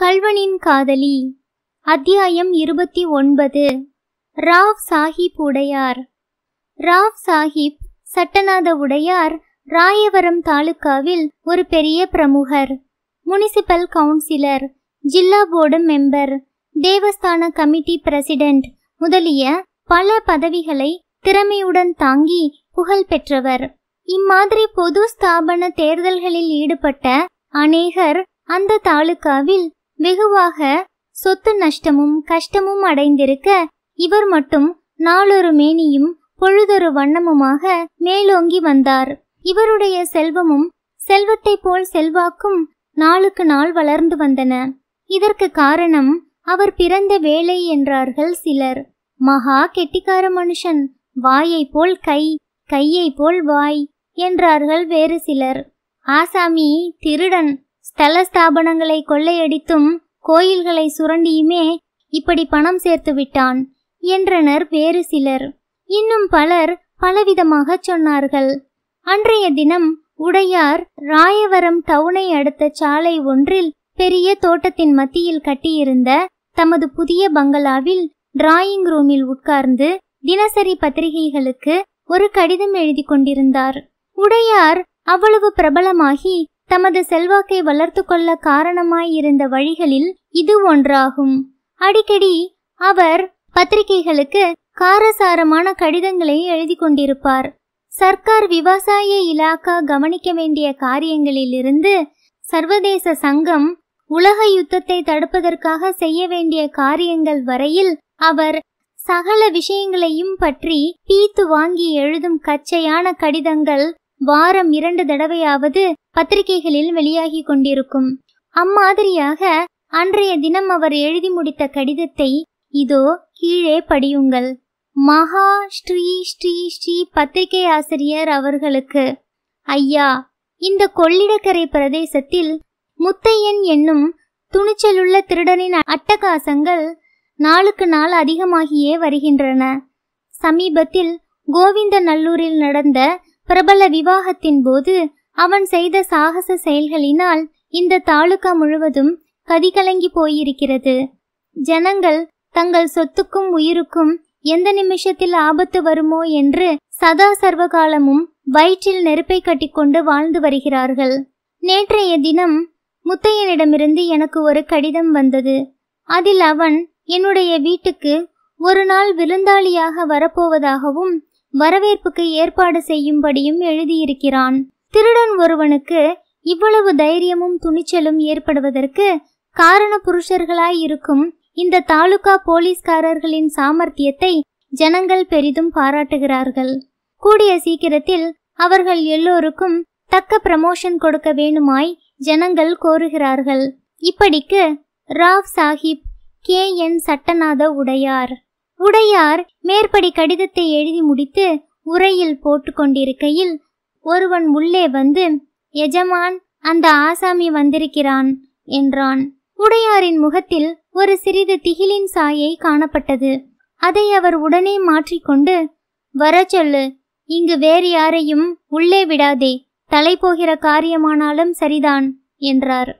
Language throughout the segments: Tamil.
கல்வனின் காதலி. அத்தியாயம் இருபத்தி ஒன்பது. ராவ் சாஹிப் உடையார். ராவ் சாஹிப் சட்டநாத உடையார் ராயவரம் தாலுகாவில் ஒரு பெரிய பிரமுகர் முனிசிபல் கவுன்சிலர் ஜில்லா போர்டு மெம்பர் தேவஸ்தான கமிட்டி பிரசிடென்ட் முதலிய பல பதவிகளை திறமையுடன் தாங்கி புகழ் பெற்றவர். இம்மாதிரி பொது ஸ்தாபன தேர்தல்களில் ஈடுபட்ட அநேகர் அந்த தாலுகாவில் வெகுவாக சொத்து நஷ்டமும் கஷ்டமும் அடைந்திருக்க இவர் மட்டும் நாளொரு மேனியும் பொழுதொரு வண்ணமுமாக மேலோங்கி வந்தார். இவருடைய செல்வமும் செல்வத்தை போல் செல்வாக்கும் நாளுக்கு நாள் வளர்ந்து வந்தன. இதற்கு காரணம் அவர் பிறந்த வேலை என்றார்கள் சிலர். மகா கெட்டிக்கார மனுஷன் வாயை போல் கை கையை போல் வாய் என்றார்கள் வேறு சிலர். ஆசாமி திருடன் ஸ்தல ஸ்தாபனங்களை கொள்ளையடித்தும் கோயில்களை சுரண்டியுமே இப்படி பணம் சேர்த்து விட்டான் என்றனர் வேறு சிலர். இன்னும் பலர் பலவிதமாக சொன்னார்கள். அன்றைய தினம் உடையார் ராயவரம் டவுனை அடுத்த சாலை ஒன்றில் பெரிய தோட்டத்தின் மத்தியில் கட்டியிருந்த தமது புதிய பங்களாவில் டிராயிங் ரூமில் உட்கார்ந்து தினசரி பத்திரிகைகளுக்கு ஒரு கடிதம் எழுதி கொண்டிருந்தார். உடையார் அவ்வளவு பிரபலமாகி தமது செல்வாக்கை வளர்த்து கொள்ள காரணமாயிருந்த வழிகளில் இது ஒன்றாகும். அடிக்கடி அவர் பத்திரிகைகளுக்கு காரசாரமான கடிதங்களை எழுதி கொண்டிருப்பார். சர்க்கார் விவசாய இலாக்கா கவனிக்க வேண்டிய காரியங்களிலிருந்து சர்வதேச சங்கம் உலக யுத்தத்தை தடுப்பதற்காக செய்ய வேண்டிய காரியங்கள் வரையில் அவர் சகல விஷயங்களையும் பற்றி பீத்து வாங்கி எழுதும் கச்சையான கடிதங்கள் வாரம் இரண்டு தடவையாவது பத்திரிகைகளில் வெளியாகி கொண்டிருக்கும். அம்மாதிரியாக அன்றைய தினம் அவர் எழுதி முடித்த கடிதத்தை இதோ கீழே படியுங்கள். மகா ஸ்ரீ ஸ்ரீ ஸ்ரீ பத்திரிகை ஆசிரியர் அவர்களுக்கு. ஐயா இந்த கொள்ளிடக்கரை பிரதேசத்தில் முத்தையன் என்னும் துணிச்சலுள்ள திருடனின் அட்டகாசங்கள் நாளுக்கு நாள் அதிகமாகியே வருகின்றன. சமீபத்தில் கோவிந்தநல்லூரில் நடந்த பிரபல விவாகத்தின் போது அவன் செய்த சாகச செயல்களினால் இந்த தாலுகா முழுவதும் கதிகலங்கி போயிருக்கிறது. ஜனங்கள் தங்கள் சொத்துக்கும் உயிருக்கும் எந்த நிமிஷத்தில் ஆபத்து வருமோ என்று சதா சர்வகாலமும் வயிற்றில் நெருப்பை கட்டிக்கொண்டு வாழ்ந்து வருகிறார்கள். நேற்றைய தினம் முத்தையனிடமிருந்து எனக்கு ஒரு கடிதம் வந்தது. அதில் அவன் என்னுடைய வீட்டுக்கு ஒரு நாள் விருந்தாளியாக வரப்போவதாகவும் வரவேற்புக்கு ஏற்பாடு செய்யும்படியும் எழுதியிருக்கிறான். திருடன் ஒருவனுக்கு இவ்வளவு தைரியமும் துணிச்சலும் ஏற்படுவதற்கு காரண புருஷர்களாய் இருக்கும் இந்த தாலுகா போலீஸ்காரர்களின் சாமர்த்தியத்தை ஜனங்கள் பெரிதும் பாராட்டுகிறார்கள். கூடிய சீக்கிரத்தில் அவர்கள் எல்லோருக்கும் தக்க ப்ரமோஷன் கொடுக்க வேணுமாய் ஜனங்கள் கோருகிறார்கள். இப்படிக்கு ராவ் சாஹிப் கே என் சட்டநாத உடையார். உடையார் மேற்படி கடிதத்தை எழுதி முடித்து உரையில் போட்டு கொண்டிருக்கையில் ஒருவன் உள்ளே வந்து எஜமான் அந்த ஆசாமி வந்திருக்கிறான் என்றான். உடையாரின் முகத்தில் ஒரு சிறிது திகிலின் சாயை காணப்பட்டது. அதை அவர் உடனே மாற்றிக்கொண்டு வர சொல்லு இங்கு வேறு யாரையும் உள்ளே விடாதே தலை போகிற காரியமானாலும் சரிதான் என்றார்.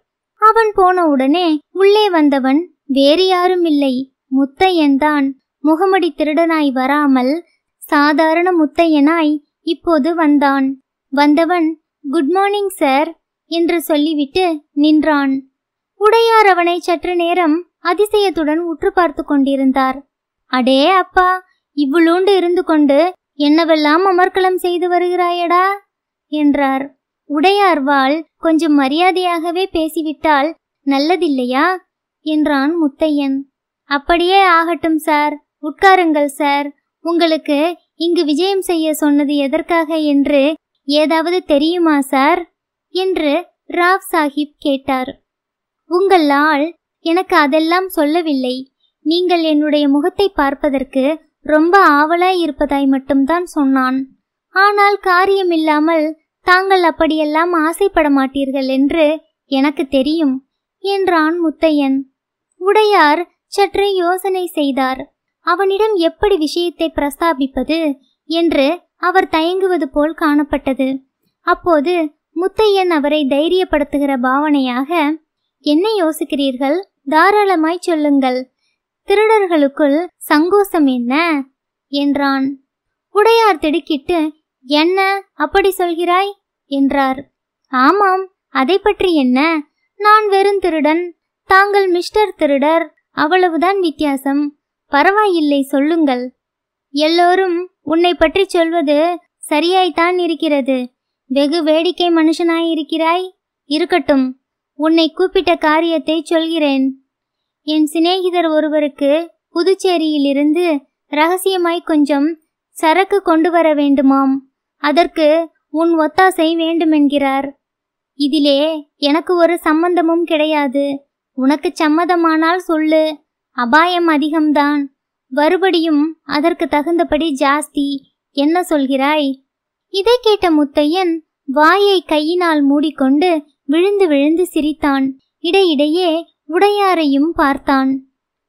அவன் போன உடனே உள்ளே வந்தவன் வேறு யாரும் இல்லை முத்தையன்தான் முகமடி திருடனாய் வராமல் சாதாரண முத்தையனாய் இப்போது வந்தான். வந்தவன் குட் மார்னிங் சார் என்று சொல்லிவிட்டு நின்றான். உடையார் அவனை சற்று நேரம் அதிசயத்துடன் உற்று பார்த்து கொண்டிருந்தார். அடே அப்பா இவ்வளோண்டு இருந்து கொண்டு என்னவெல்லாம் அமர்க்களம் செய்து வருகிறாயடா? என்றார். உடையார்வாள் கொஞ்சம் மரியாதையாகவே பேசிவிட்டால் நல்லதில்லையா? என்றான் முத்தையன். அப்படியே ஆகட்டும் சார் உட்காருங்கள் சார். உங்களுக்கு இங்கு விஜயம் செய்ய சொன்னது எதற்காக என்று ஏதாவது தெரியுமா சார்? என்று ராவ் சாஹிப் கேட்டார். உங்கள் ஆள் எனக்கு அதெல்லாம் சொல்லவில்லை. நீங்கள் என்னுடைய முகத்தை பார்ப்பதற்கு ரொம்ப ஆவலாய் இருப்பதாய் மட்டும்தான் சொன்னான். ஆனால் காரியமில்லாமல் தாங்கள் அப்படியெல்லாம் ஆசைப்பட மாட்டீர்கள் என்று எனக்கு தெரியும் என்றான் முத்தையன். உடையார் சற்று யோசனை செய்தார். அவனிடம் எப்படி விஷயத்தை பிரஸ்தாபிப்பது என்று அவர் தயங்குவது போல் காணப்பட்டது. அப்போது முத்தையன் அவரை தைரியப்படுத்துகிற பாவனையாக என்ன யோசிக்கிறீர்கள்? தாராளமாய் சொல்லுங்கள். திருடர்களுக்குள் சங்கோசம் என்ன? என்றான். உடையார் திடுக்கிட்டு என்ன? அப்படி சொல்கிறாய்? என்றார். ஆமாம். அதை பற்றி என்ன? நான் வெறும் திருடன். தாங்கள் மிஸ்டர் திருடர். அவ்வளவுதான் வித்தியாசம். பரவாயில்லை சொல்லுங்கள். எல்லோரும் உன்னை பற்றி சொல்வது சரியாய்த்தான் இருக்கிறது. வெகு வேடிக்கை மனுஷனாயிருக்கிறாய்? இருக்கட்டும் உன்னை கூப்பிட்ட காரியத்தை சொல்கிறேன். என் சிநேகிதர் ஒருவருக்கு புதுச்சேரியிலிருந்து ரகசியமாய் கொஞ்சம் சரக்கு கொண்டு வர வேண்டுமாம். அதற்கு உன் ஒத்தாசை வேண்டுமென்கிறார். இதிலே எனக்கு ஒரு சம்பந்தமும் கிடையாது. உனக்கு சம்மதமானால் சொல்லு. அபாயம் அதிகம்தான். வருபடியும் அதற்கு தகுந்தபடி ஜாஸ்தி. என்ன சொல்கிறாய்? இதை கேட்ட முத்தையன் வாயை கையினால் மூடிக்கொண்டு விழுந்து விழுந்து சிரித்தான். இடையிடையே உடையாரையும் பார்த்தான்.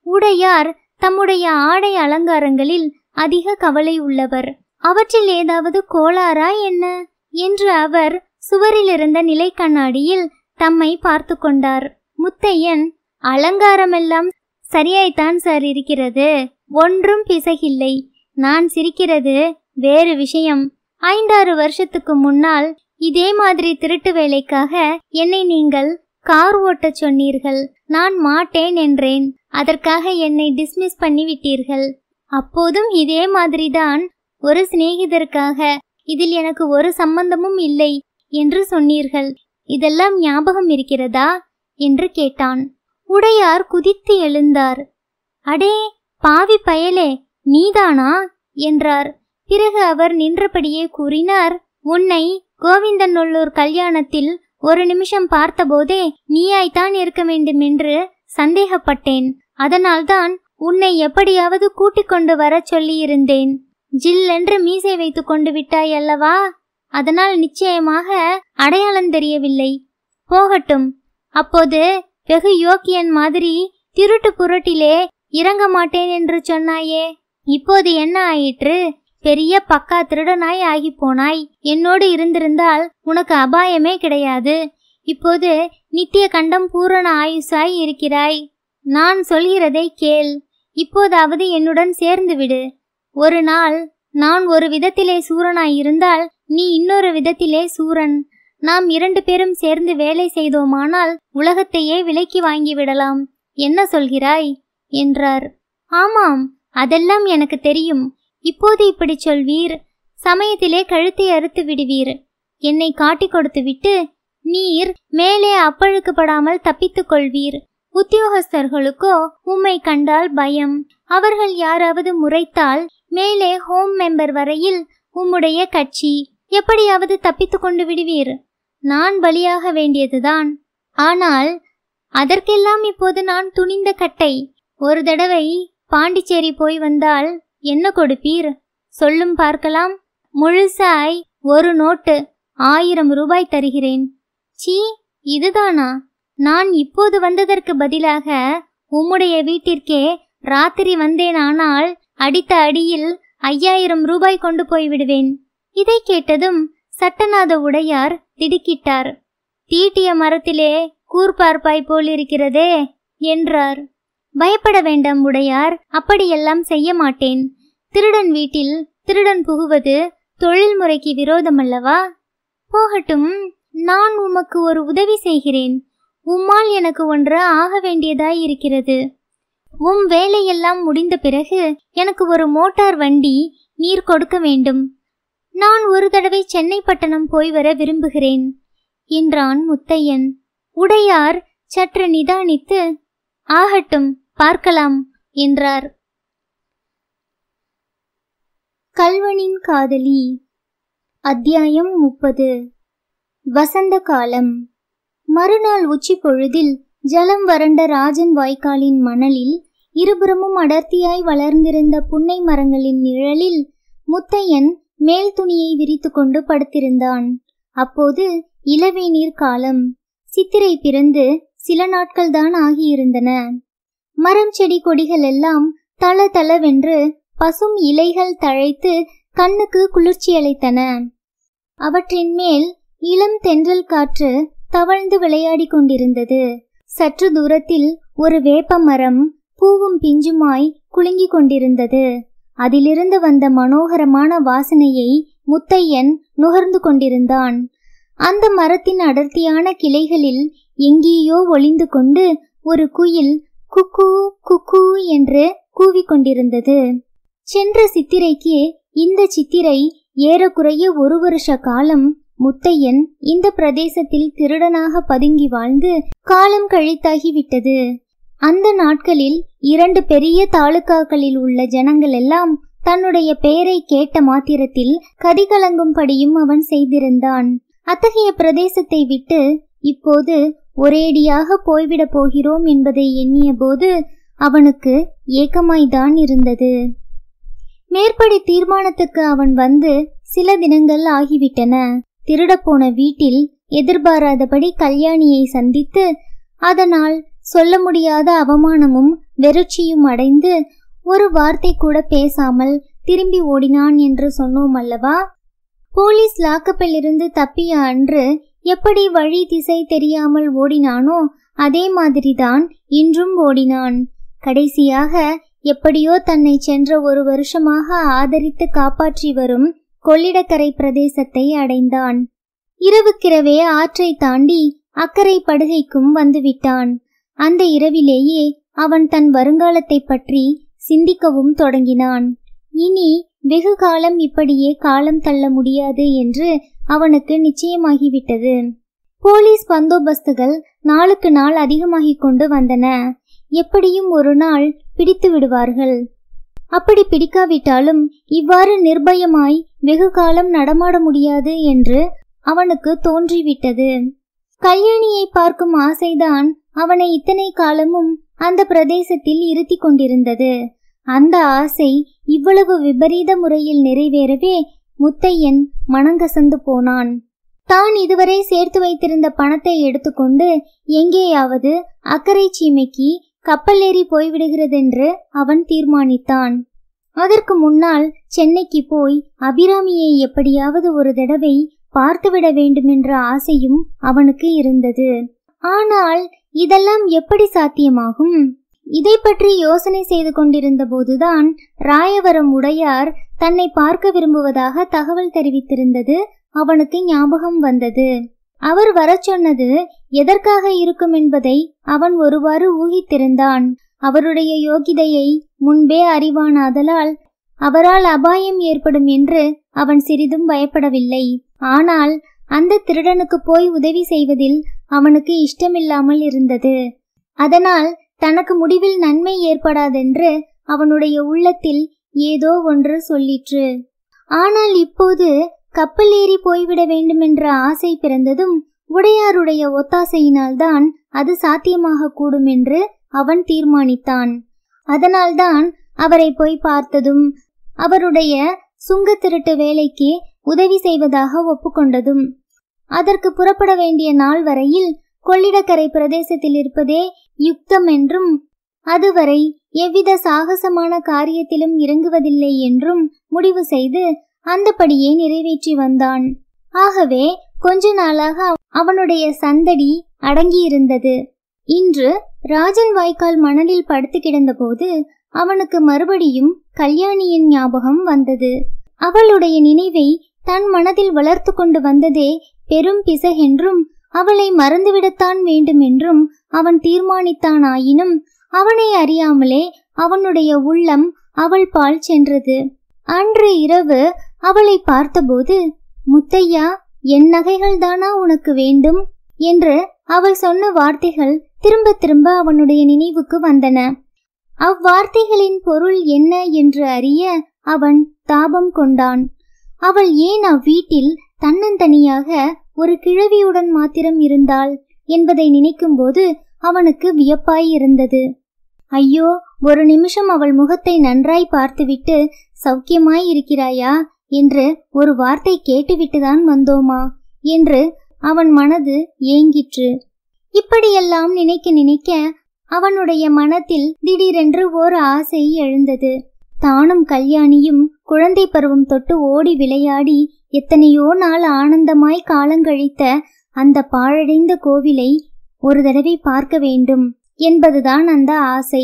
உடையார் தம்முடைய ஆடை அலங்காரங்களில் அதிக கவலை உள்ளவர். அவற்றில் ஏதாவது கோளாறா என்ன? என்று அவர் சுவரிலிருந்த நிலை கண்ணாடியில் தம்மை பார்த்து கொண்டார் முத்தையன் அலங்காரமெல்லாம் சரியாய்த்தான் சார் இருக்கிறது. ஒன்றும் பிசகில்லை. நான் சிரிக்கிறது வேறு விஷயம். ஐந்தாறு வருஷத்துக்கு முன்னால் இதே மாதிரி திருட்டு வேலைக்காக என்னை நீங்கள் கார் ஓட்டச் சொன்னீர்கள். நான் மாட்டேன் என்றேன். அதற்காக என்னை டிஸ்மிஸ் பண்ணிவிட்டீர்கள். அப்போதும் இதே மாதிரிதான் ஒரு சிநேகிதருக்காக இதில் எனக்கு ஒரு சம்பந்தமும் இல்லை என்று சொன்னீர்கள். இதெல்லாம் ஞாபகம் இருக்கிறதா? என்று கேட்டான். உடையார் குதித்து எழுந்தார். அடே பாவி பயலே நீதானா? என்றார். பிறகு அவர் நின்றபடியே கூறினார் உன்னை கோவிந்தநல்லூர் கல்யாணத்தில் ஒரு நிமிஷம் பார்த்தபோதே நீயாய்த்தான் இருக்க வேண்டும் என்று சந்தேகப்பட்டேன். அதனால்தான் உன்னை எப்படியாவது கூட்டிக் கொண்டு வரச் சொல்லியிருந்தேன். ஜில்லென்று மீசை வைத்துக் கொண்டு விட்டாய் அல்லவா? அதனால் நிச்சயமாக அடையாளம் தெரியவில்லை. போகட்டும். அப்போது வெகு யோக்கியன் மாதிரி திருட்டு புரட்டிலே இறங்க மாட்டேன் என்று சொன்னாயே. இப்போது என்ன ஆயிற்று? பெரிய பக்கா திருடனாய் ஆகி போனாய். என்னோடு இருந்திருந்தால் உனக்கு அபாயமே கிடையாது. இப்போது நித்திய கண்டம் பூரண ஆயுசாய் இருக்கிறாய். நான் சொல்கிறதை கேள். இப்போதாவது என்னுடன் சேர்ந்து விடு. ஒரு நாள் நான் ஒரு விதத்திலே சூரனாய் இருந்தால் நீ இன்னொரு விதத்திலே சூரன். நாம் இரண்டு பேரும் சேர்ந்து வேலை செய்தோமானால் உலகத்தையே விலைக்கு வாங்கிவிடலாம் என்ன சொல்கிறாய்? என்றார். ஆமாம் அதெல்லாம் எனக்கு தெரியும். இப்போது இப்படி சொல்வீர். சமயத்திலே கழுத்தை அறுத்து விடுவீர். என்னை காட்டிக் கொடுத்துவிட்டு நீர் மேலே அப்பழுக்குப்படாமல் தப்பித்துக் கொள்வீர். உத்தியோகஸ்தர்களுக்கோ உம்மை கண்டால் பயம். அவர்கள் யாராவது முறைத்தால் மேலே ஹோம் மெம்பர் வரையில் உம்முடைய கட்சி. எப்படியாவது தப்பித்துக் கொண்டு விடுவீர். நான் பலியாக வேண்டியதுதான். ஆனால் அதற்கெல்லாம் இப்போது நான் துணிந்த கட்டை. ஒரு தடவை பாண்டிச்சேரி போய் வந்தால் என்ன கொடுப்பீர்? சொல்லும் பார்க்கலாம். முழுசாய் ஒரு நோட்டு ஆயிரம் ரூபாய் தருகிறேன். சீ இதுதானா? நான் இப்போது வந்ததற்கு பதிலாக உம்முடைய வீட்டிற்கே ராத்திரி வந்தேனானால் அடித்த அடியில் ஐயாயிரம் ரூபாய் கொண்டு போய் விடுவேன் இதை கேட்டதும் சட்டநாத உடையார் திடுக்கிட்டார். தீட்டிய மரத்திலே கூர்பார்ப்பாய் போலிருக்கிறதே என்றார். பயப்பட வேண்டாம் உடையார் அப்படியெல்லாம் செய்ய மாட்டேன். திருடன் வீட்டில் திருடன் புகுவது தொழில் முறைக்கு விரோதமல்லவா? போகட்டும் நான் உமக்கு ஒரு உதவி செய்கிறேன். உம்மால் எனக்கு ஒன்று ஆக வேண்டியதாய் இருக்கிறது உம் வேலையெல்லாம் முடிந்த பிறகு எனக்கு ஒரு மோட்டார் வண்டி நீர் கொடுக்க வேண்டும். நான் ஒரு தடவை சென்னை பட்டணம் போய் வர விரும்புகிறேன் என்றான் முத்தையன். உடையார் சற்று நிதானித்து ஆகட்டும் பார்க்கலாம் என்றார். கல்வனின் காதலி அத்தியாயம் முப்பது. வசந்த காலம். மறுநாள் உச்சி பொழுதில் ஜலம் வறண்ட ராஜன் வாய்க்காலின் மணலில் இருபுறமும் அடர்த்தியாய் வளர்ந்திருந்த புன்னை மரங்களின் நிழலில் முத்தையன் மேல் துணியை விரித்து கொண்டு படுத்திருந்தான். அப்போது இளவேநீர் காலம். சித்திரை பிறந்து சில நாட்கள் தான் ஆகியிருந்தன. மரம் செடி கொடிகள் எல்லாம் தள தளவென்று பசும் இலைகள் தழைத்து கண்ணுக்கு குளிர்ச்சி அளித்தன. அவற்றின் மேல் இளம் தென்றல் காற்று தவழ்ந்து விளையாடி கொண்டிருந்தது. சற்று தூரத்தில் ஒரு வேப்ப மரம் பூவும் பிஞ்சுமாய் குலுங்கிக் கொண்டிருந்தது. அதிலிருந்து வந்த மனோகரமான வாசனையை முத்தையன் நுகர்ந்து கொண்டிருந்தான். அந்த மரத்தின் அடர்த்தியான கிளைகளில் எங்கேயோ ஒளிந்து கொண்டு ஒரு குயில் குக்கு குக்கு என்று கூவிக்கொண்டிருந்தது. சென்ற சித்திரைக்கு இந்த சித்திரை ஏறக்குறைய ஒரு வருஷ காலம் முத்தையன் இந்த பிரதேசத்தில் திருடனாக பதுங்கி வாழ்ந்து காலம் கழித்தாகிவிட்டது. அந்த நாட்களில் இரண்டு பெரிய தாலுகாக்களில் உள்ள ஜனங்கள் எல்லாம் தன்னுடைய பெயரை கேட்ட மாத்திரத்தில் கதிகலங்கும்படியும் அவன் செய்திருந்தான். அத்தகைய பிரதேசத்தை விட்டு இப்போது ஒரேடியாக போய்விடப் போகிறோம் என்பதை எண்ணிய போது அவனுக்கு ஏக்கமாய்தான் இருந்தது. மேற்படி தீர்மானத்துக்கு அவன் வந்து சில தினங்கள் ஆகிவிட்டன. திருடப்போன வீட்டில் எதிர்பாராதபடி கல்யாணியை சந்தித்து அதனால் சொல்ல முடியாத அவமானமும் வெறுச்சியும் அடைந்து ஒரு வார்த்தை கூட பேசாமல் திரும்பி ஓடினான் என்று சொன்னோம் அல்லவா? போலீஸ் லாக்கப்பிலிருந்து தப்பிய அன்று எப்படி வழி திசை தெரியாமல் ஓடினானோ அதே மாதிரிதான் இன்றும் ஓடினான். கடைசியாக எப்படியோ தன்னை சென்ற ஒரு வருஷமாக ஆதரித்து காப்பாற்றி வரும் கொள்ளிடக்கரை பிரதேசத்தை அடைந்தான். இரவுக்கிரவே ஆற்றை தாண்டி அக்கறை படுகைக்கும் வந்துவிட்டான். அந்த இரவிலேயே அவன் தன் வருங்காலத்தை பற்றி சிந்திக்கவும் தொடங்கினான். இனி வெகு காலம் இப்படியே காலம் தள்ள முடியாது என்று அவனுக்கு நிச்சயமாகிவிட்டது. போலீஸ் பந்தோபஸ்துகள் நாளுக்கு நாள் அதிகமாகிக் கொண்டு வந்தன. எப்படியும் ஒரு நாள் பிடித்து விடுவார்கள். அப்படி பிடிக்காவிட்டாலும் இவ்வாறு நிர்பயமாய் வெகு காலம் நடமாட முடியாது என்று அவனுக்கு தோன்றிவிட்டது. கல்யாணியை பார்க்கும் ஆசைதான் அவனை இத்தனை காலமும் அந்த பிரதேசத்தில் இருத்தி கொண்டிருந்தது. அந்த ஆசை இவ்வளவு விபரீத முறையில் நிறைவேறவே முத்தையன் மனங்கசந்து போனான். தான் இதுவரை சேர்த்து வைத்திருந்த பணத்தை எடுத்துக்கொண்டு எங்கேயாவது அக்கறை சீமைக்கு கப்பல் ஏறி போய்விடுகிறதென்று அவன் தீர்மானித்தான். அதற்கு முன்னால் சென்னைக்கு போய் அபிராமியை எப்படியாவது ஒரு தடவை பார்த்துவிட வேண்டுமென்ற ஆசையும் அவனுக்கு இருந்தது. ஆனால் இதெல்லாம் எப்படி சாத்தியமாகும்? இதை பற்றி யோசனை செய்து கொண்டிருந்த போதுதான் ராயவரம் உடையார் தன்னை பார்க்க விரும்புவதாக தகவல் தெரிவித்திருந்தது. அவனுக்கு ஞாபகம் வந்தது. அவர் வரச் சொன்னது எதற்காக இருக்கும் என்பதை அவன் ஒருவாறு ஊகித்திருந்தான். அவருடைய யோகிதையை முன்பே அறிவானாதலால் அவரால் அபாயம் ஏற்படும் என்று அவன் சிறிதும் பயப்படவில்லை. ஆனால் அந்த திருடனுக்கு போய் உதவி செய்வதில் அவனுக்கு இஷ்டமில்லாமல் இருந்தது. அதனால் தனக்கு முடிவில் நன்மை ஏற்படாதென்று அவனுடைய உள்ளத்தில் ஏதோ ஒன்று சொல்லிற்று. ஆனால் இப்போது கப்பல் ஏறி போய்விட வேண்டுமென்ற ஆசை பிறந்ததும் உடையாருடைய ஒத்தாசையினால்தான் அது சாத்தியமாக கூடும் என்று அவன் தீர்மானித்தான். அதனால்தான் அவரை போய் பார்த்ததும் அவருடைய சுங்க திருட்டு வேலைக்கு உதவி செய்வதாக ஒப்புக்கொண்டதும் அதற்கு புறப்பட வேண்டிய நாள் வரையில் கொள்ளிடக்கரை பிரதேசத்தில் இருப்பதே யுக்தம் என்றும் அதுவரை எவ்வித சாகசமான காரியத்திலும் இறங்குவதில்லை என்றும் முடிவு செய்து அந்தபடியே நிறைவேற்றி வந்தான். ஆகவே கொஞ்ச நாளாக அவனுடைய சந்தடி அடங்கியிருந்தது. இன்று ராஜன் வாய்க்கால் மணலில் படுத்து கிடந்தபோது அவனுக்கு மறுபடியும் கல்யாணியின் ஞாபகம் வந்தது. அவளுடைய நினைவை தன் மனதில் வளர்த்து கொண்டு வந்ததே பெரும் பிசகென்றும் அவளை மறந்துவிடத்தான் வேண்டுமென்றும் அவன் தீர்மானித்தானாயினும் அவனை அறியாமலே அவனுடைய உள்ளம் அவள் பால் சென்றது. அன்று இரவு அவளை பார்த்தபோது முத்தையா என் நகைகள் தானா உனக்கு வேண்டும்? என்று அவள் சொன்ன வார்த்தைகள் திரும்ப திரும்ப அவனுடைய நினைவுக்கு வந்தன. அவ்வார்த்தைகளின் பொருள் என்ன என்று அறிய அவன் தாபம் கொண்டான். அவள் ஏன் அவ்வீட்டில் தன்னந்தனியாக ஒரு கிழவியுடன் மாத்திரம் இருந்தாள் என்பதை நினைக்கும்போது அவனுக்கு வியப்பாயிருந்தது. ஐயோ ஒரு நிமிஷம் அவள் முகத்தை நன்றாய் பார்த்துவிட்டு சௌக்கியமாய் இருக்கிறாயா என்று ஒரு வார்த்தை கேட்டுவிட்டுதான் வந்தோமா? என்று அவன் மனது ஏங்கிற்று. இப்படியெல்லாம் நினைக்க நினைக்க அவனுடைய மனத்தில் திடீரென்று ஓர் ஆசை எழுந்தது. தானும் கல்யாணியும் குழந்தை பருவம் தொட்டு ஓடி விளையாடி எத்தனையோ நாள் ஆனந்தமாய் காலங்கழித்த அந்த பாழடைந்த கோவிலை ஒரு தடவை பார்க்க வேண்டும் என்பதுதான் அந்த ஆசை.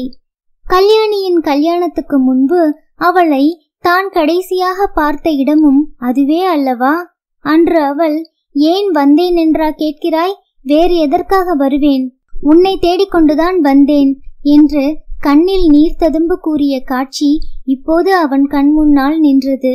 கல்யாணியின் கல்யாணத்துக்கு முன்பு அவளை தான் கடைசியாக பார்த்த இடமும் அதுவே அல்லவா? அன்று அவள் ஏன் வந்தேன் என்றா கேட்கிறாய்? வேறு எதற்காக வருவேன்? உன்னை தேடிக்கொண்டுதான் வந்தேன் என்று கண்ணில் நீர் ததும்பு கூறிய காட்சி இப்போது அவன் கண் முன்னால் நின்றது.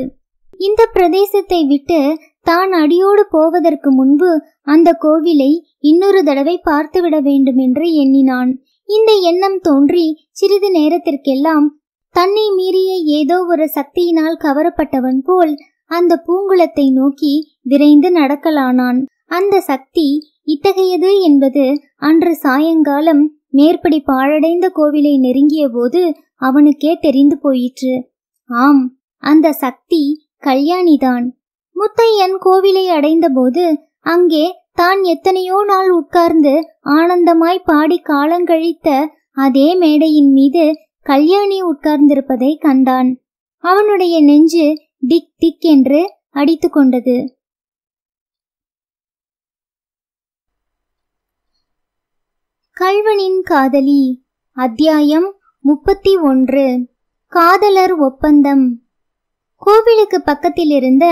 இந்த பிரதேசத்தை விட்டு தான் அடியோடு போவதற்கு முன்பு அந்த கோவிலை இன்னொரு தடவை பார்த்துவிட வேண்டும் என்று எண்ணினான். இந்த எண்ணம் தோன்றி சிறிது நேரத்திற்கெல்லாம் தன்னை மீறிய ஏதோ ஒரு சக்தியினால் கவரப்பட்டவன் போல் அந்த பூங்குளத்தை நோக்கி விரைந்து நடக்கலானான். அந்த சக்தி இத்தகையது என்பது அன்று சாயங்காலம் மேற்படி பாழடைந்த கோவிலை நெருங்கிய போது அவனுக்கே தெரிந்து போயிற்று. ஆம் அந்த சக்தி கல்யாணிதான். முத்தையன் கோவிலை அடைந்தபோது அங்கே தான் எத்தனையோ நாள் உட்கார்ந்து ஆனந்தமாய் பாடி காலங்கழித்த அதே மேடையின் மீது கல்யாணி உட்கார்ந்திருப்பதை கண்டான். அவனுடைய நெஞ்சு திக் திக் என்று அடித்து கொண்டது. கல்வனின் காதலி அத்தியாயம் முப்பத்தி ஒன்று. காதலர் ஒப்பந்தம். கோவிலுக்கு பக்கத்தில் இருந்த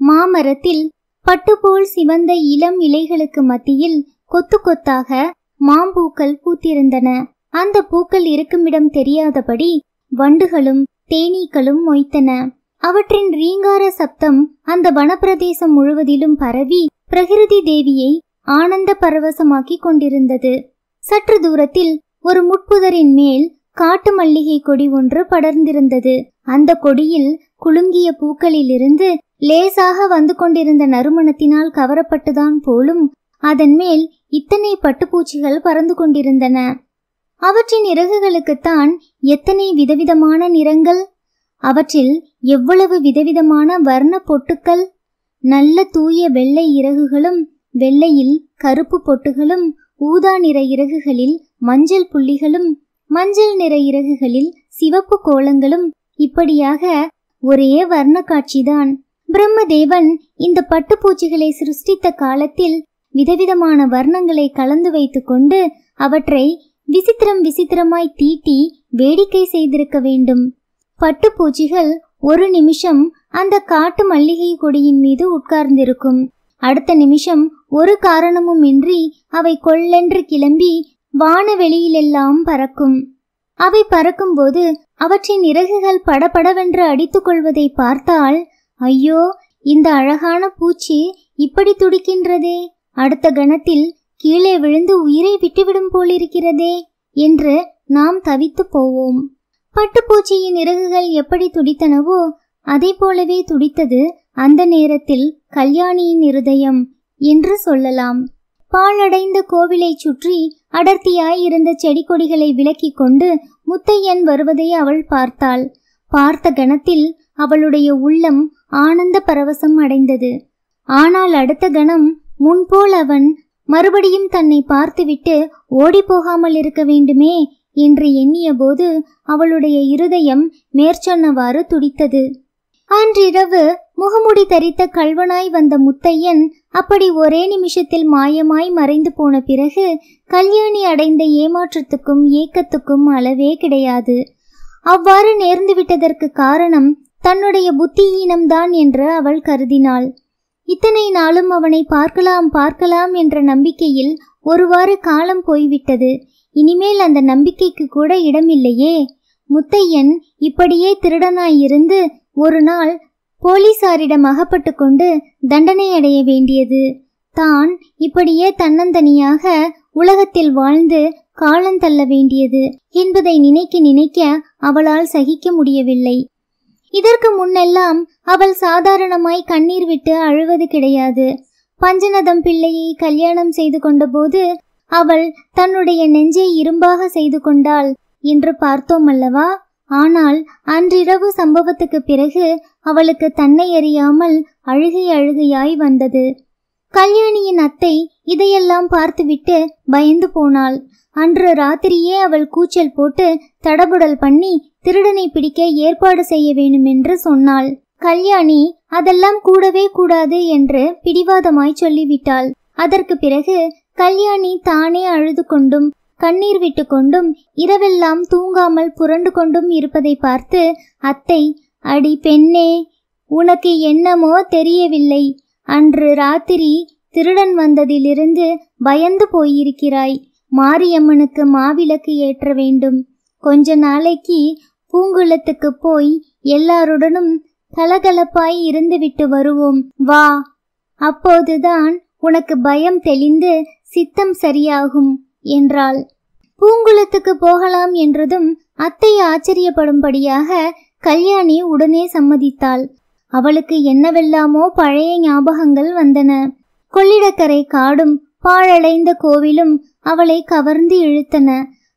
மாமரத்தில் பட்டுப்போல் சிவந்த இளம் இலைகளுக்கு மத்தியில் கொத்து கொத்தாக மாம்பூக்கள் பூத்திருந்தன. அந்த பூக்கள் இருக்குமிடம் தெரியாதபடி வண்டுகளும் தேனீக்களும் மொய்த்தன. அவற்றின் ரீங்கார சப்தம் அந்த வனப்பிரதேசம் முழுவதிலும் பரவி பிரகிருதி தேவியை ஆனந்த பரவசமாக்கி கொண்டிருந்தது. சற்று தூரத்தில் ஒரு முட்புதரின் மேல் காட்டு மல்லிகை கொடி ஒன்று படர்ந்திருந்தது. அந்த கொடியில் குலுங்கிய பூக்களிலிருந்து லேசாக வந்து கொண்டிருந்த நறுமணத்தினால் கவரப்பட்டுதான் போலும் அதன் மேல் இத்தனை பட்டுப்பூச்சிகள் பறந்து கொண்டிருந்தன. அவற்றின் இறகுகளுக்குத்தான் எத்தனை விதவிதமான நிறங்கள்? அவற்றில் எவ்வளவு விதவிதமான வர்ண பொட்டுக்கள்? நல்ல தூய வெள்ளை இறகுகளும் வெள்ளையில் கருப்பு பொட்டுகளும் ஊதா நிற இறகுகளில் மஞ்சள் புள்ளிகளும் மஞ்சள் நிற இறகுகளில் சிவப்பு கோலங்களும் இப்படியாக ஒரே வர்ண காட்சிதான் பிரம்மதேவன் இந்த பட்டுப்பூச்சிகளை சிருஷ்டித்த காலத்தில் விதவிதமான வர்ணங்களை கலந்து வைத்துக்கொண்டு அவற்றை விசித்திரம் விசித்திரமாய் தீட்டி வேடிக்கை செய்திருக்க வேண்டும். பட்டுப்பூச்சிகள் ஒரு நிமிஷம் அந்த காட்டு மல்லிகை கொடியின் மீது உட்கார்ந்திருக்கும். அடுத்த நிமிஷம் ஒரு காரணமும் இன்றி அவை கொள்ளென்று கிளம்பி வானவெளியிலெல்லாம் பறக்கும். அவை பறக்கும்போது அவற்றின் இறகுகள் படபடவென்று அடித்துக் கொள்வதை பார்த்தால் ஐயோ இந்த அழகான பூச்சி இப்படி துடிக்கின்றதே. அடுத்த கணத்தில் கீழே விழுந்து உயிரை விட்டுவிடும் போலிருக்கிறதே என்று நாம் தவித்து போவோம். பட்டுப்பூச்சியின் இறகுகள் எப்படி துடித்தனவோ அதை போலவே துடித்தது அந்த நேரத்தில் கல்யாணியின் இருதயம் என்று சொல்லலாம். பாழடைந்த கோவிலைச் சுற்றி அடர்த்தியாய் இருந்த செடி கொடிகளை விலக்கிக் கொண்டு முத்தையன் வருவதை அவள் பார்த்தாள். பார்த்த கணத்தில் அவளுடைய உள்ளம் ஆனந்த பரவசம் அடைந்தது. ஆனால் அடுத்த கணம் முன்போல் அவன் மறுபடியும் தன்னை பார்த்துவிட்டு ஓடிப்போகாமல் இருக்க வேண்டுமே என்று எண்ணியபோது அவளுடைய இருதயம் மேற்சொன்னவாறு துடித்தது. அன்றிரவு முகமுடி தரித்த கல்வனாய் வந்த முத்தையன் அப்படி ஒரே நிமிஷத்தில் மாயமாய் மறைந்து போன பிறகு கல்யாணி அடைந்த ஏமாற்றத்துக்கும் ஏக்கத்துக்கும் அளவே கிடையாது. அவ்வாறு நேர்ந்து விட்டதற்கு காரணம் தன்னுடைய புத்தியீனம்தான் என்று அவள் கருதினாள். இத்தனை நாளும் அவனை பார்க்கலாம் பார்க்கலாம் என்ற நம்பிக்கையில் ஒருவாறு காலம் போய்விட்டது. இனிமேல் அந்த நம்பிக்கைக்கு கூட இடமில்லையே. முத்தையன் இப்படியே திருடனாயிருந்து ஒரு நாள் போலீசாரிடம் அகப்பட்டு கொண்டு தண்டனை அடைய வேண்டியது. தான் இப்படியே தன்னந்தனியாக உலகத்தில் வாழ்ந்து காலந்தள்ள வேண்டியது என்பதை நினைக்க நினைக்க அவளால் சகிக்க முடியவில்லை. இதற்கு முன்னெல்லாம் அவள் சாதாரணமாய் கண்ணீர் விட்டு அழுவது கிடையாது. பஞ்சநதம் பிள்ளையை கல்யாணம் செய்து கொண்டபோது அவள் தன்னுடைய நெஞ்சை இரும்பாக செய்து கொண்டாள் என்று பார்த்தோம் அல்லவா? ஆனால் அன்றிரவு சம்பவத்துக்கு பிறகு அவளுக்கு தன்னை அறியாமல் அழுகை அழுகையாய் வந்தது. கல்யாணியின் அத்தை இதையெல்லாம் பார்த்துவிட்டு பயந்து போனாள். அன்று ராத்திரியே அவள் கூச்சல் போட்டு தடபுடல் பண்ணி திருடனை பிடிக்க ஏற்பாடு செய்ய வேண்டுமென்று சொன்னாள். கல்யாணி அதெல்லாம் கூடவே கூடாது என்று பிடிவாதமாய் சொல்லிவிட்டாள். அதற்கு பிறகு கல்யாணி தானே அழுது கொண்டும் கண்ணீர் விட்டு கொண்டும் இரவெல்லாம் தூங்காமல் புரண்டு கொண்டும் இருப்பதை பார்த்து அத்தை அடி பெண்ணே உனக்கு என்னமோ தெரியவில்லை. அன்று ராத்திரி திருடன் வந்ததிலிருந்து பயந்து போயிருக்கிறாய். மாரியம்மனுக்கு மாவிளக்கு ஏற்ற வேண்டும். கொஞ்ச நாளைக்கு பூங்குளத்துக்கு போய் எல்லாருடனும் கலகலப்பாய் இருந்துவிட்டு வருவோம். வா. அப்போதுதான் உனக்கு பயம் தெளிந்து சித்தம் சரியாகும் என்றாள். பூங்குளத்துக்கு போகலாம் என்றதும் அத்தை ஆச்சரியப்படும்படியாக கல்யாணி உடனே சம்மதித்தாள். அவளுக்கு என்னவெல்லாமோ பழைய ஞாபகங்கள் வந்தன. கொள்ளிடக்கரை காடும் பாழடைந்த கோவிலும் அவளை கவர்ந்து இழுத்தன.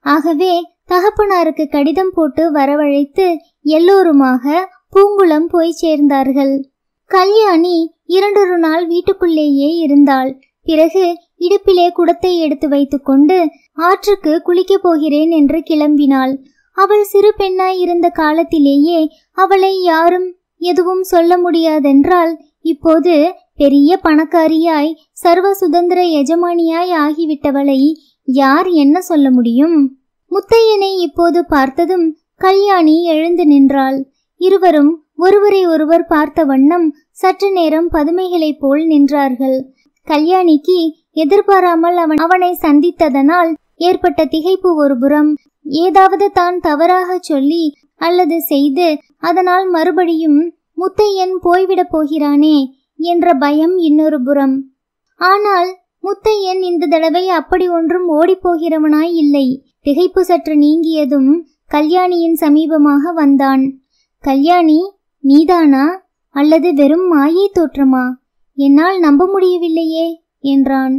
ஆகவே தகப்பனாருக்கு கடிதம் போட்டு வரவழைத்து எல்லோருமாக பூங்குளம் போய் சேர்ந்தார்கள். கல்யாணி இரண்டொரு நாள் வீட்டுக்குள்ளேயே இருந்தாள். பிறகு இடுப்பிலே குடத்தை எடுத்து வைத்துக்கொண்டு ஆற்றுக்கு குளிக்கப் போகிறேன் என்று கிளம்பினாள். அவள் சிறு பெண்ணாய் இருந்த காலத்திலேயே அவளை யாரும் எதுவும் சொல்ல முடியாதென்றால் இப்போது பெரிய பணக்காரியாய் சர்வ சுதந்திர எஜமானியாய் ஆகிவிட்டவளை யார் என்ன சொல்ல முடியும்? முத்தையனை இப்போது பார்த்ததும் கல்யாணி எழுந்து நின்றாள். இருவரும் ஒருவரை ஒருவர் பார்த்த வண்ணம் சற்று நேரம் பதுமைகளைப் போல் நின்றார்கள். கல்யாணிக்கு எதிர்பாராமல் அவன் அவனை சந்தித்ததனால் ஏற்பட்ட திகைப்பு ஒரு புறம் ஏதாவது தான் தவறாக சொல்லி அல்லது செய்து அதனால் மறுபடியும் முத்தையன் போய்விடப் போகிறானே என்ற பயம் இன்னொரு புறம். ஆனால் முத்தையன் இந்த தடவை அப்படி ஒன்றும் ஓடிப்போகிறவனாய் இல்லை. திகைப்பு சற்று நீங்கியதும் கல்யாணியின் சமீபமாக வந்தான். கல்யாணி நீதானா? அல்லது வெறும் மாயை தோற்றமா? என்னால் நம்ப முடியவில்லையே என்றான்.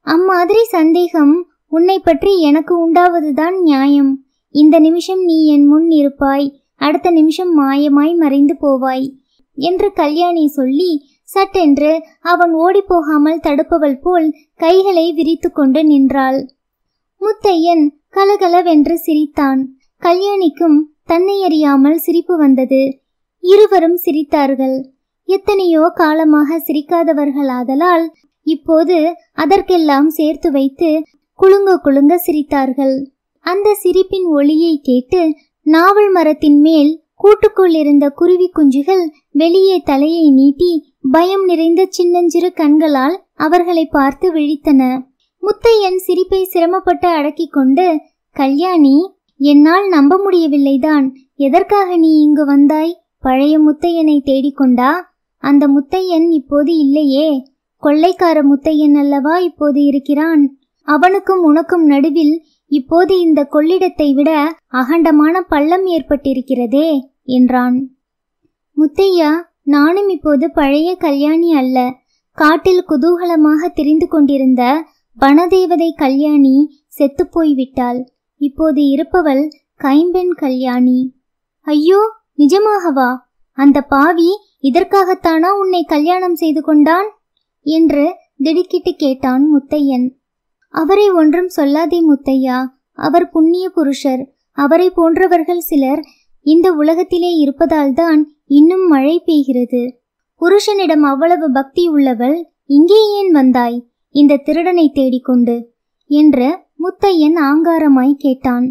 அம்மாதிரி சந்தேகம் உன்னை பற்றி எனக்கு உண்டாவதுதான் நியாயம். இந்த நிமிஷம் நீ என் முன் இருப்பாய். அடுத்த நிமிஷம் மாயமாய் மறைந்து போவாய். என்று கல்யாணி சொல்லி சட்டென்று அவன் ஓடிப்போகாமல் தடுப்பவள் போல் கைகளை விரித்து கொண்டு நின்றாள். முத்தையன் கலகலவென்று சிரித்தான். கல்யாணிக்கும் தன்னை அறியாமல் சிரிப்பு வந்தது. இருவரும் சிரித்தார்கள். எத்தனையோ காலமாக சிரிக்காதவர்களாதலால் இப்போது அதற்கெல்லாம் சேர்த்து வைத்து குலுங்க குலுங்க சிரித்தார்கள். அந்த சிரிப்பின் ஒளியை கேட்டு நாவல் மரத்தின் மேல் கூட்டுக்குள் இருந்த குருவி குஞ்சுகள் வெளியே தலையை நீட்டி பயம் நிறைந்த சின்னஞ்சிறு கண்களால் அவர்களை பார்த்து விழித்தன. முத்தையன் சிரிப்பை சிரமப்பட்டு அடக்கிக் கொண்டு கல்யாணி என்னால் நம்ப முடியவில்லைதான். எதற்காக நீ இங்கு வந்தாய்? பழைய முத்தையனை தேடிக்கொண்டா? அந்த முத்தையன் இப்போது இல்லையே. கொள்ளைக்கார முத்தையன் அல்லவா இப்போது இருக்கிறான்? அவனுக்கும் உனக்கும் நடுவில் இப்போது இந்த கொள்ளிடத்தை விட அகண்டமான பள்ளம் ஏற்பட்டிருக்கிறதே என்றான். முத்தையா நானும் இப்போது பழைய கல்யாணி அல்ல. காட்டில் குதூகலமாக திரிந்து கொண்டிருந்த வனதேவதை கல்யாணி செத்துப்போய் விட்டாள் இப்போது இருப்பவள் கைம்பெண் கல்யாணி. ஐயோ நிஜமாகவா? அந்த பாவி இதற்காகத்தானா உன்னை கல்யாணம் செய்து கொண்டான்? என்று திடுக்கிட்டு கேட்டான் முத்தையன். அவரை ஒன்றும் சொல்லாதே முத்தையா. அவர் புண்ணிய புருஷர். அவரை போன்றவர்கள் சிலர் இந்த உலகத்திலே இருப்பதால்தான் இன்னும் மழை பெய்கிறது. புருஷனிடம் அவ்வளவு பக்தி உள்ளவள் இங்கே ஏன் வந்தாய்? இந்த திருடனை தேடிக்கொண்டு என்று முத்தையன் ஆங்காரமாய் கேட்டான்.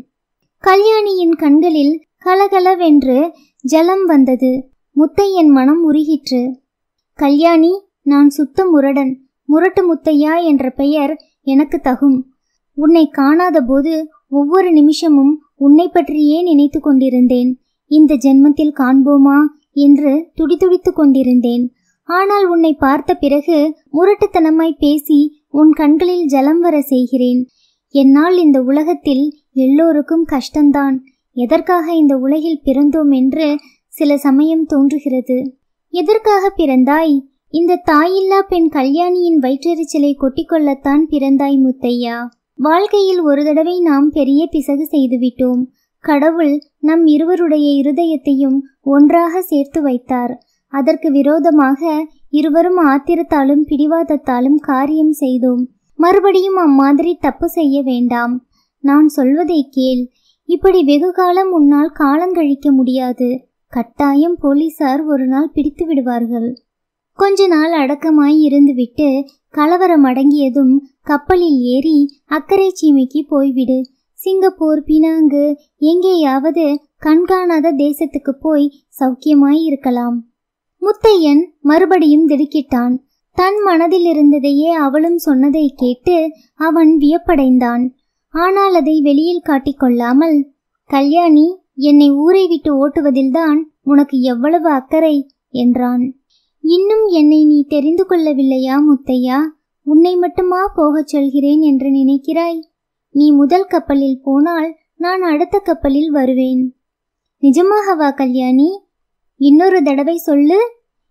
கல்யாணியின் கண்களில் கலகலவென்று ஜலம் வந்தது. முத்தையன் மனம் உருகிற்று. கல்யாணி நான் சுத்த முரடன். முரட்டு முத்தையா என்ற பெயர் எனக்கு தகும். உன்னை காணாத போது ஒவ்வொரு நிமிஷமும் உன்னை பற்றியே நினைத்து கொண்டிருந்தேன். இந்த ஜென்மத்தில் காண்போமா என்று துடிதுடித்துக் கொண்டிருந்தேன். ஆனால் உன்னை பார்த்த பிறகு முரட்டுத்தனமாய் பேசி உன் கண்களில் ஜலம் வர செய்கிறேன். என்னால் இந்த உலகத்தில் எல்லோருக்கும் கஷ்டம்தான். எதற்காக இந்த உலகில் பிறந்தோம் என்று சில சமயம் தோன்றுகிறது. எதற்காக பிறந்தாய்? இந்த தாயில்லா பெண் கல்யாணியின் வயிற்றெரிச்சலை கொட்டிக்கொள்ளத்தான் பிறந்தாய் முத்தையா. வாழ்க்கையில் ஒரு தடவை நாம் பெரிய பிசகு செய்துவிட்டோம். கடவுள் நம் இருவருடைய இருதயத்தையும் ஒன்றாக சேர்த்து வைத்தார். அதற்கு விரோதமாக இருவரும் ஆத்திரத்தாலும் பிடிவாதத்தாலும் காரியம் செய்தோம். மறுபடியும் அம்மாதிரி தப்பு செய்ய வேண்டாம். நான் சொல்வதை கேள். இப்படி வெகு காலம் உன்னால் காலங்கழிக்க முடியாது. கட்டாயம் போலீசார் ஒரு நாள் பிடித்து விடுவார்கள். கொஞ்ச நாள் அடக்கமாய் இருந்துவிட்டு கலவரம் அடங்கியதும் கப்பலில் ஏறி அக்கறை சீமைக்கு போய்விடு. சிங்கப்பூர் பினாங்கு எங்கேயாவது கண்காணாத தேசத்துக்கு போய் சௌக்கியமாய் இருக்கலாம். முத்தையன் மறுபடியும் திடுக்கிட்டான். தன் மனதில் இருந்ததையே அவளும் சொன்னதை கேட்டு அவன் வியப்படைந்தான். ஆனால் அதை வெளியில் காட்டிக்கொள்ளாமல் கல்யாணி என்னை ஊரை விட்டு ஓட்டுவதில்தான் உனக்கு எவ்வளவு அக்கறை? என்றான். இன்னும் என்னை நீ தெரிந்து கொள்ளவில்லையா முத்தையா? உன்னை மட்டுமா போகச் சொல்கிறேன் என்று நினைக்கிறாய்? நீ முதல் கப்பலில் போனால் நான் அடுத்த கப்பலில் வருவேன். நிஜமாகவா கல்யாணி? இன்னொரு தடவை சொல்லு.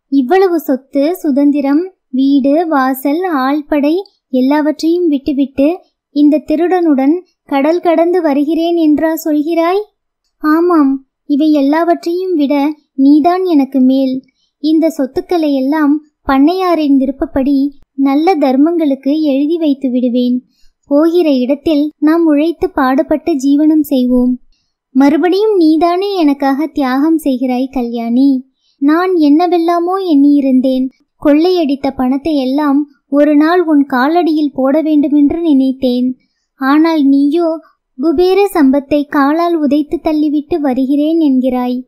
இவ்வளவு சொத்து சுதந்திரம் வீடு வாசல் ஆள்படை எல்லாவற்றையும் விட்டுவிட்டு இந்த திருடனுடன் கடல் கடந்து வருகிறேன் என்றா சொல்கிறாய்? ஆமாம் இவை எல்லாவற்றையும் விட நீதான் எனக்கு மேல். இந்த சொத்துக்களை எல்லாம் பண்ணையாரின் விருப்பப்படி நல்ல தர்மங்களுக்கு எழுதி வைத்து விடுவேன். போகிற இடத்தில் நாம் உழைத்து பாடுபட்டு ஜீவனம் செய்வோம். மறுபடியும் நீதானே எனக்காக தியாகம் செய்கிறாய் கல்யாணி. நான் என்னவெல்லாமோ எண்ணியிருந்தேன். கொள்ளையடித்த பணத்தை எல்லாம் ஒரு நாள் உன் காலடியில் போட வேண்டுமென்று நினைத்தேன். ஆனால் நீயோ குபேர சம்பத்தை காலால் உதைத்து தள்ளிவிட்டு வருகிறேன் என்கிறாய்.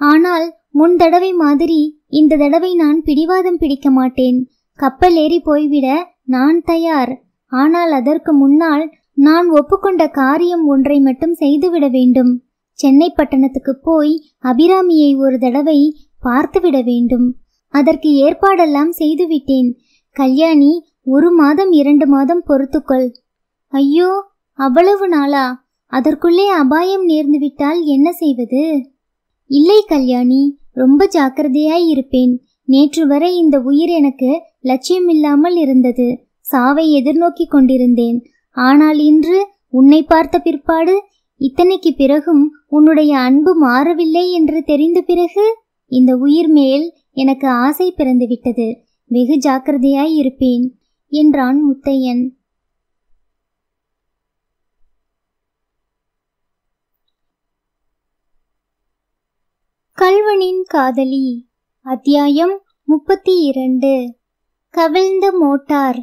ஆனால் முன் தடவை மாதிரி இந்த தடவை நான் பிடிவாதம் பிடிக்க மாட்டேன். கப்பல் ஏறி போய்விட நான் தயார். ஆனால் அதற்கு முன்னால் நான் ஒப்புக்கொண்ட காரியம் ஒன்றை மட்டும் செய்துவிட வேண்டும். சென்னை பட்டணத்துக்கு போய் அபிராமியை ஒரு தடவை பார்த்துவிட வேண்டும். அதற்கு ஏற்பாடெல்லாம் செய்துவிட்டேன். கல்யாணி ஒரு மாதம் இரண்டு மாதம் பொறுத்துக்கொள். ஐயோ அவ்வளவு நாளா? அதற்குள்ளே அபாயம் நேர்ந்துவிட்டால் என்ன செய்வது? இல்லை கல்யாணி ரொம்ப ஜாக்கிரதையாய் இருப்பேன். நேற்று வரை இந்த உயிர் எனக்கு லட்சியமில்லாமல் இருந்தது. சாவை எதிர்நோக்கி கொண்டிருந்தேன். ஆனால் இன்று உன்னை பார்த்த பிற்பாடு இத்தனைக்கு பிறகும் உன்னுடைய அன்பு மாறவில்லை என்று தெரிந்த பிறகு இந்த உயிர் மேல் எனக்கு ஆசை பிறந்துவிட்டது. வெகு ஜாக்கிரதையாய் இருப்பேன் என்றான் முத்தையன். கல்வனின் காதலி. அத்தியாயம் முப்பத்தி இரண்டு கவிழ்ந்த மோட்டார்.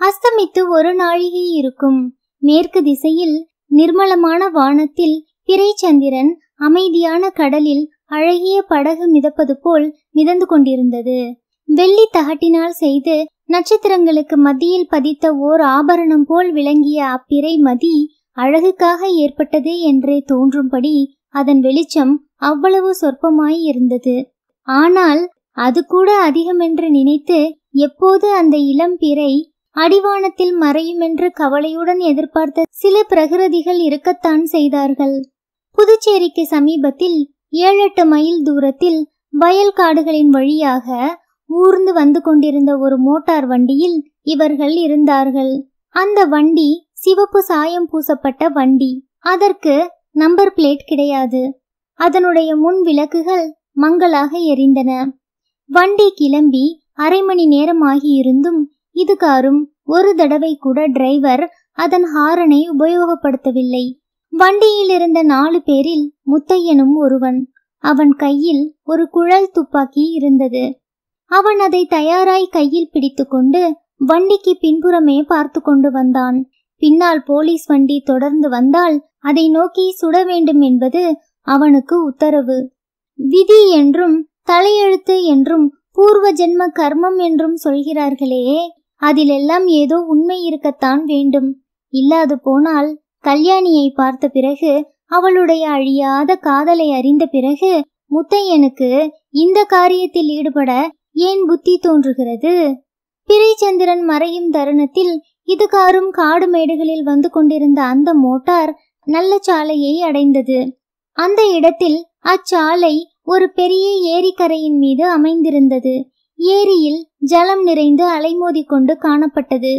அஸ்தமித்து ஒரு நாழிகை இருக்கும் மேற்கு திசையில் நிர்மலமான வானத்தில் பிறைச்சந்திரன் அமைதியான கடலில் அழகிய படகு மிதப்பது போல் மிதந்து கொண்டிருந்தது. வெள்ளி தகட்டினால் செய்து நட்சத்திரங்களுக்கு மத்தியில் பதித்த ஓர் ஆபரணம் போல் விளங்கிய அப்பிறை மதி அழகுக்காக ஏற்பட்டது என்றே தோன்றும்படி அதன் வெளிச்சம் அவ்வளவு சொற்பமாய் இருந்தது. ஆனால் அது கூட அதிகமென்று நினைத்து எப்போது அந்த இளம் பிறை அடிவானத்தில் மறையுமென்று கவலையுடன் எதிர்பார்த்த சில பிரகிருதிகள் இருக்கத்தான் செய்தார்கள். புதுச்சேரிக்கு சமீபத்தில் ஏழெட்டு மைல் தூரத்தில் வயல் காடுகளின் வழியாக ஊர்ந்து வந்து கொண்டிருந்த ஒரு மோட்டார் வண்டியில் இவர்கள் இருந்தார்கள். அந்த வண்டி சிவப்பு சாயம் பூசப்பட்ட வண்டி. அதற்கு நம்பர் பிளேட் கிடையாது. அதனுடைய முன் விளக்குகள் மங்கலாக எரிந்தன. வண்டி கிளம்பி அரை மணி நேரமாகியிருந்தும் இதுகாரும் ஒரு தடவை கூட டிரைவர் அதன் ஹாரனை உபயோகப்படுத்தவில்லை. வண்டியில் இருந்த நாலு பேரில் முத்தையனும் ஒருவன். அவன் கையில் ஒரு குழல் துப்பாக்கி இருந்தது. அவன் அதை தயாராய் கையில் பிடித்துக்கொண்டு வண்டிக்கு பின்புறமே பார்த்து கொண்டு வந்தான். பின்னால் போலீஸ் வண்டி தொடர்ந்து வந்தால் அதை நோக்கி சுட வேண்டும் என்பது அவனுக்கு உத்தரவு. விதி என்றும் தலையெழுத்து என்றும் பூர்வ ஜென்ம கர்மம் என்றும் சொல்கிறார்களே அதிலெல்லாம் ஏதோ உண்மை இருக்கத்தான் வேண்டும். இல்லாது போனால் கல்யாணியை பார்த்த பிறகு அவளுடைய அழியாத காதலை அறிந்த பிறகு முத்தையனுக்கு இந்த காரியத்தில் ஈடுபட ஏன் புத்தி தோன்றுகிறது? பிறைச்சந்திரன் மறையும் தருணத்தில் இதுகாரும் காடு மேடுகளில் வந்து கொண்டிருந்த அந்த மோட்டார் நல்ல சாலையை அடைந்தது. அந்த இடத்தில் அச்சாலை ஒரு பெரிய ஏரிக்கரையின் மீது அமைந்திருந்தது. ஏரியில் ஜலம் நிறைந்து அலைமோதி கொண்டு காணப்பட்டது.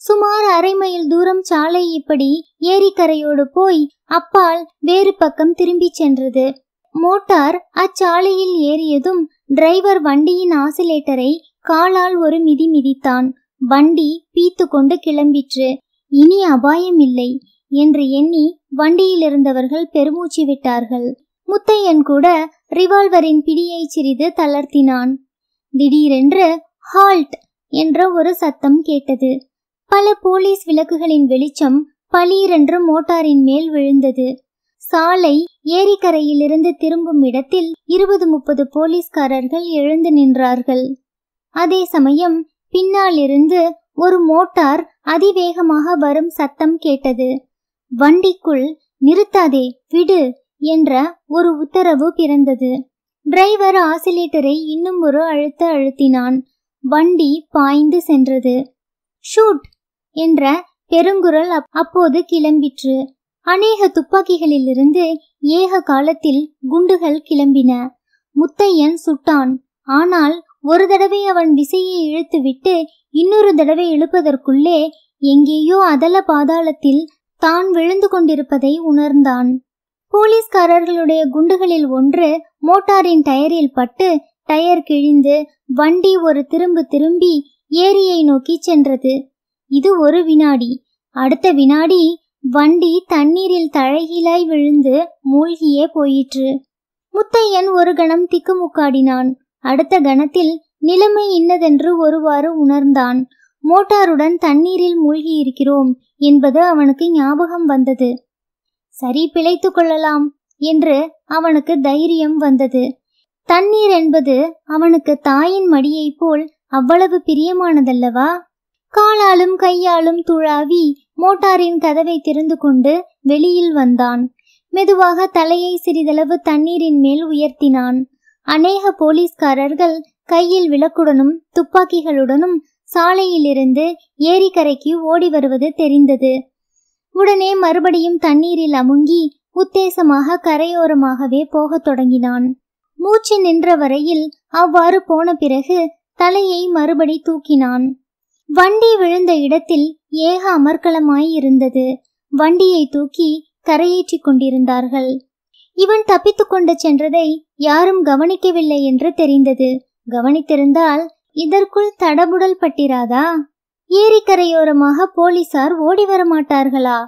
சுமார் அரை மைல் தூரம் சாலை இப்படி ஏரிக்கரையோடு போய் அப்பால் வேறு பக்கம் திரும்பிச் சென்றது. மோட்டார் அச்சாலையில் ஏறியதும் டிரைவர் வண்டியின் ஆசிலேட்டரை காலால் ஒரு மிதி மிதித்தான். வண்டி பீத்து கொண்டு கிளம்பிற்று. இனி அபாயம் இல்லை என்று எண்ணி வண்டியில் இருந்தவர்கள் பெருமூச்சு விட்டார்கள். முத்தையன் கூட ரிவால்வரின் பிடியை சிறிது தளர்த்தினான். திடீரென்று ஹால்ட் என்ற ஒரு சத்தம் கேட்டது. பல போலீஸ் விளக்குகளின் வெளிச்சம் பளீரென்று மோட்டாரின் மேல் விழுந்தது. சாலை ஏரிக்கரையிலிருந்து திரும்பும் இடத்தில் இருபது முப்பது போலீஸ்காரர்கள் எழுந்து நின்றார்கள். அதே சமயம் பின்னாலிருந்து ஒரு மோட்டார் அதிவேகமாக வரும் சத்தம் கேட்டது. வண்டிக்குள் நிறுத்தாதே விடு என்ற ஒரு உத்தரவு பிறந்தது. டிரைவர் ஆசிலேட்டரை இன்னும் ஒரு அழுத்த அழுத்தினான். வண்டி பாய்ந்து சென்றது. ஷூட்! என்ற பெருங்குரல் அப்போது கிளம்பிற்று. அநேக துப்பாக்கிகளிலிருந்து ஏக காலத்தில் குண்டுகள் கிளம்பின. முத்தையன் சுட்டான். ஆனால் ஒரு தடவை அவன் விசையை இழுத்துவிட்டு இன்னொரு தடவை இழுப்பதற்குள்ளே எங்கேயோ அதல பாதாளத்தில் தான் விழுந்து கொண்டிருப்பதை உணர்ந்தான். போலீஸ்காரர்களுடைய குண்டுகளில் ஒன்று மோட்டாரின் டயரில் பட்டு டயர் கிழிந்து வண்டி ஒரு திரும்பு திரும்பி ஏரியை நோக்கி சென்றது. இது ஒரு வினாடி. அடுத்த வினாடி வண்டி தண்ணீரில் தழைகீழாய் விழுந்து மூழ்கியே போயிற்று. முத்தையன் ஒரு கணம் திக்குமுக்காடினான். அடுத்த கணத்தில் நிலைமை இன்னதென்று ஒருவாறு உணர்ந்தான். மோட்டாருடன் தண்ணீரில் மூழ்கியிருக்கிறோம் என்பது அவனுக்கு ஞாபகம் வந்தது. சரி பிழைத்து கொள்ளலாம் என்று அவனுக்கு தைரியம் வந்தது. தண்ணீர் என்பது அவனுக்கு தாயின் மடியைப் போல் அவ்வளவு பிரியமானதல்லவா? காலாலும் கையாலும் துழாவி மோட்டாரின் கதவை திறந்து கொண்டு வெளியில் வந்தான். மெதுவாக தலையை சிறிதளவு தண்ணீரின் மேல் உயர்த்தினான். அநேக போலீஸ்காரர்கள் கையில் விளக்குடனும் துப்பாக்கிகளுடனும் சாலையிலிருந்து ஏரிக்கரைக்கு ஓடி வருவது தெரிந்தது. உடனே மறுபடியும் தண்ணீரில் அமுங்கி உத்தேசமாக கரையோரமாகவே போகத் தொடங்கினான். மூச்சு நின்ற வரையில் அவ்வாறு போன பிறகு தலையை மறுபடி தூக்கினான். வண்டி விழுந்த இடத்தில் ஏக அமர்க்கலமாயிருந்தது வண்டியை தூக்கி கரையேற்றிக் கொண்டிருந்தார்கள். இவன் தப்பித்துக்கொண்டு சென்றதை யாரும் கவனிக்கவில்லை என்று தெரிந்தது. கவனித்திருந்தால் இதற்குள் தடபுடல் பட்டிராதா? ஏரிக்கரையோரமாக போலீசார் ஓடி வர மாட்டார்களா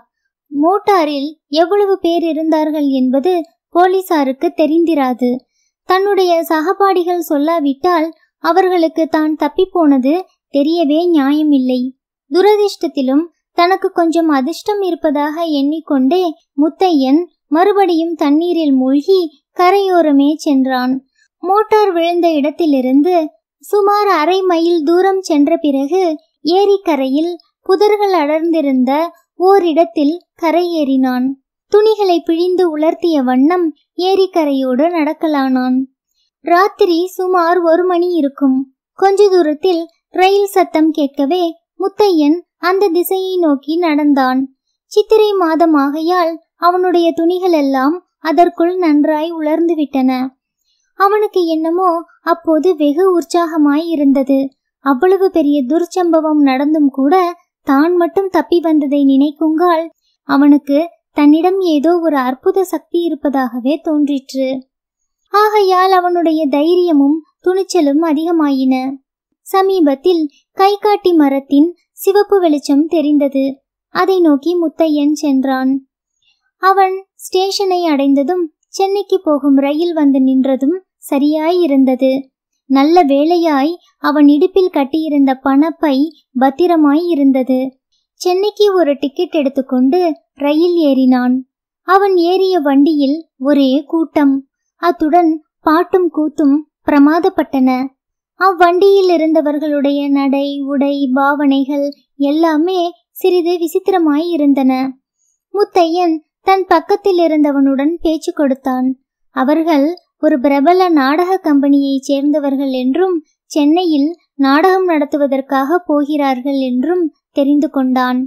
மோட்டாரில் எவ்வளவு பேர் இருந்தார்கள் என்பது போலீசாருக்கு தெரிந்திராது. தன்னுடைய சகபாடிகள் சொல்லாவிட்டால் அவர்களுக்கு தான் தப்பிப்போனது தெரியவே நியாயமில்லை. துரதிர்ஷ்டத்திலும் தனக்கு கொஞ்சம் அதிர்ஷ்டம் இருப்பதாக எண்ணிக்கொண்டே முத்தையன் மறுபடியும் தண்ணீரில் மூழ்கி கரையோரமே சென்றான். மோட்டார் விழுந்த இடத்திலிருந்து சுமார் அரை மைல் தூரம் சென்ற பிறகு ஏரிக்கரையில் புதர்கள் அடர்ந்திருந்த ஓரிடத்தில் கரையேறினான் துணிகளை பிழிந்து உலர்த்திய வண்ணம் ஏரிக்கரையோடு நடக்கலானான். ராத்திரி சுமார் ஒரு மணி இருக்கும். கொஞ்ச தூரத்தில் ரயில் சத்தம் கேட்கவே முத்தையன் அந்த திசையை நோக்கி நடந்தான். சித்திரை மாதமாகையால் அவனுடைய துணிகளெல்லாம் அதற்குள் நன்றாய் உலர்ந்து விட்டன. அவனுக்கு என்னமோ அப்போது வெகு உற்சாகமாய் இருந்தது. அவ்வளவு பெரிய துர்ச்சம்பவம் நடந்தும் கூட தான் மட்டும் தப்பி வந்ததை நினைக்குங்கால் அவனுக்கு தன்னிடம் ஏதோ ஒரு அற்புத சக்தி இருப்பதாகவே தோன்றிற்று. ஆகையால் அவனுடைய தைரியமும் துணிச்சலும் அதிகமாயின. சமீபத்தில் கைகாட்டி மரத்தின் சிவப்பு வெளிச்சம் தெரிந்தது. அதை நோக்கி முத்தையன் சென்றான். அவன் ஸ்டேஷனை அடைந்ததும் சென்னைக்கு போகும் ரயில் வந்து நின்றதும் சரியாயிருந்தது. நல்ல வேளையாய் அவன் இடுப்பில் கட்டியிருந்த பணப்பை பத்திரமாய் இருந்தது சென்னைக்கு ஒரு டிக்கெட் எடுத்துக்கொண்டு ரயில் ஏறினான். அவன் ஏறிய வண்டியில் ஒரே கூட்டம். அத்துடன் பாட்டும் கூத்தும் பிரமாதப்பட்டன. அவ்வண்டியில் இருந்தவர்களுடைய நடை உடை பாவனைகள் எல்லாமே சிறிது விசித்திரமாய் இருந்தன முத்தையன் தன் பக்கத்தில் இருந்தவனுடன் பேச்சு கொடுத்தான். அவர்கள் ஒரு பிரபல நாடக கம்பெனியைச் சேர்ந்தவர்கள் என்றும் சென்னையில் நாடகம் நடத்துவதற்காக போகிறார்கள் என்றும் தெரிந்து கொண்டான்.